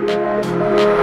Música